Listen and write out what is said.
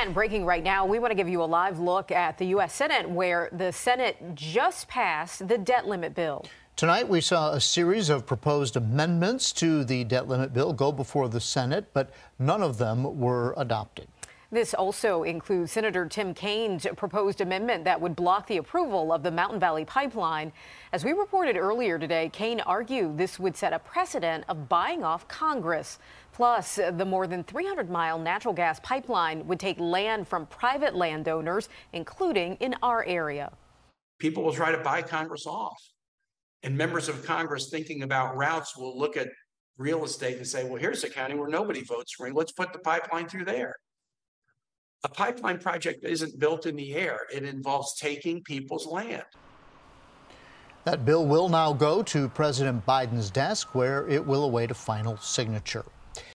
And breaking right now, we want to give you a live look at the U.S. Senate, where the Senate just passed the debt limit bill. Tonight, we saw a series of proposed amendments to the debt limit bill go before the Senate, but none of them were adopted. This also includes Senator Tim Kaine's proposed amendment that would block the approval of the Mountain Valley Pipeline. As we reported earlier today, Kaine argued this would set a precedent of buying off Congress. Plus, the more than 300 mile natural gas pipeline would take land from private landowners, including in our area. People will try to buy Congress off. And members of Congress thinking about routes will look at real estate and say, well, here's a county where nobody votes for me. Let's put the pipeline through there. A pipeline project isn't built in the air, it involves taking people's land. That bill will now go to President Biden's desk, where it will await a final signature.